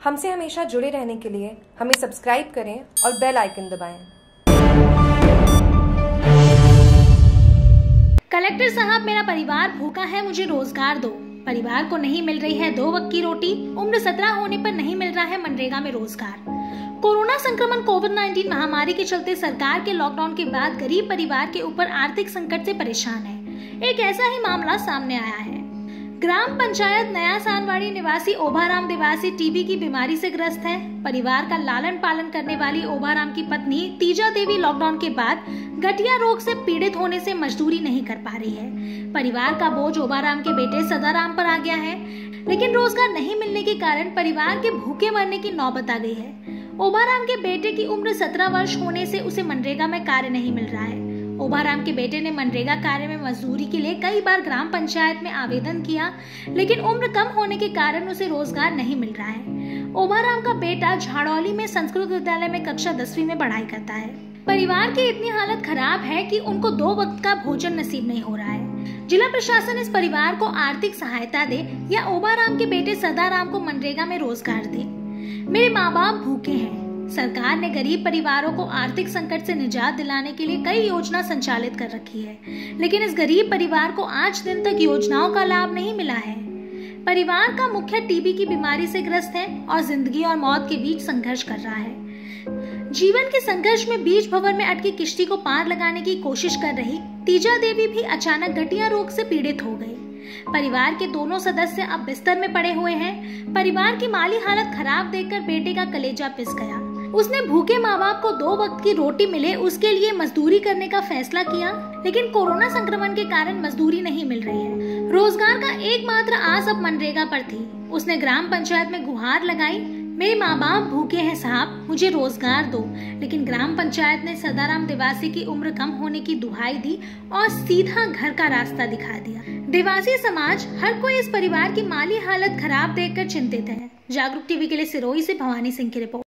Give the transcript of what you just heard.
हमसे हमेशा जुड़े रहने के लिए हमें सब्सक्राइब करें और बेल आइकन दबाएँ। कलेक्टर साहब, मेरा परिवार भूखा है, मुझे रोज़गार दो। परिवार को नहीं मिल रही है दो वक्त की रोटी। उम्र सत्रह होने पर नहीं मिल रहा है मनरेगा में रोज़गार। कोरोना संक्रमण कोविड 19 महामारी के चलते सरकार के लॉकडाउन के बाद गरीब परिवार के ऊपर आर्थिक संकट से परेशान है। एक ऐसा ही मामला सामने आया है। ग्राम पंचायत नया सानवाड़ी निवासी ओभाराम देवासी टीबी की बीमारी से ग्रस्त है। परिवार का लालन पालन करने वाली ओभाराम की पत्नी तीजा देवी लॉकडाउन के बाद गठिया रोग से पीड़ित होने से मजदूरी नहीं कर पा रही है। परिवार का बोझ ओभाराम के बेटे सदाराम पर आ गया है। लेकिन रोज़गार नहीं मिलने के कारण परिवार के भूखे मरने की नौबत आ गई है। ओभाराम के बेटे की उम्र सत्रह वर्ष होने से उसे मनरेगा में कार्य नहीं मिल रहा है। ओबाराम के बेटे ने मनरेगा कार्य में मजदूरी के लिए कई बार ग्राम पंचायत में आवेदन किया, लेकिन उम्र कम होने के कारण उसे रोज़गार नहीं मिल रहा है। ओबाराम का बेटा झाड़ौली में संस्कृत विद्यालय में कक्षा दसवीं में पढ़ाई करता है। परिवार की इतनी हालत खराब है कि उनको दो वक्त का भोजन नसीब नहीं हो रहा है। जिला प्रशासन इस परिवार को आर्थिक सहायता दे या ओबाराम के बेटे सदाराम को मनरेगा में रोज़गार दे। मेरे माँ बाप भूखे हैं। सरकार ने गरीब परिवारों को आर्थिक संकट से निजात दिलाने के लिए कई योजना संचालित कर रखी है। लेकिन इस गरीब परिवार को आज दिन तक योजनाओं का लाभ नहीं मिला है। परिवार का मुख्य टीबी की बीमारी से ग्रस्त है और ज़िंदगी और मौत के बीच संघर्ष कर रहा है। जीवन के संघर्ष में बीच भवन में अटकी किश्ती को पार लगाने की कोशिश कर रही तीजा देवी भी अचानक गठिया रोग से पीड़ित हो गई। परिवार के दोनों सदस्य अब बिस्तर में पड़े हुए हैं। परिवार की माली हालत खराब देखकर बेटे का कलेजा पिस गया। उसने भूखे माँ बाप को दो वक्त की रोटी मिले, उसके लिए मजदूरी करने का फैसला किया, लेकिन कोरोना संक्रमण के कारण मजदूरी नहीं मिल रही है। रोज़गार का एकमात्र आस अब मनरेगा पर थी। उसने ग्राम पंचायत में गुहार लगाई, मेरे माँ बाप भूखे हैं साहब, मुझे रोज़गार दो। लेकिन ग्राम पंचायत ने सदाराम देवासी की उम्र कम होने की दुहाई दी और सीधा घर का रास्ता दिखा दिया। देवासी समाज हर कोई इस परिवार की माली हालत खराब देखकर चिंतित है। जागरूक टीवी के लिए सिरोही से भवानी सिंह की रिपोर्ट।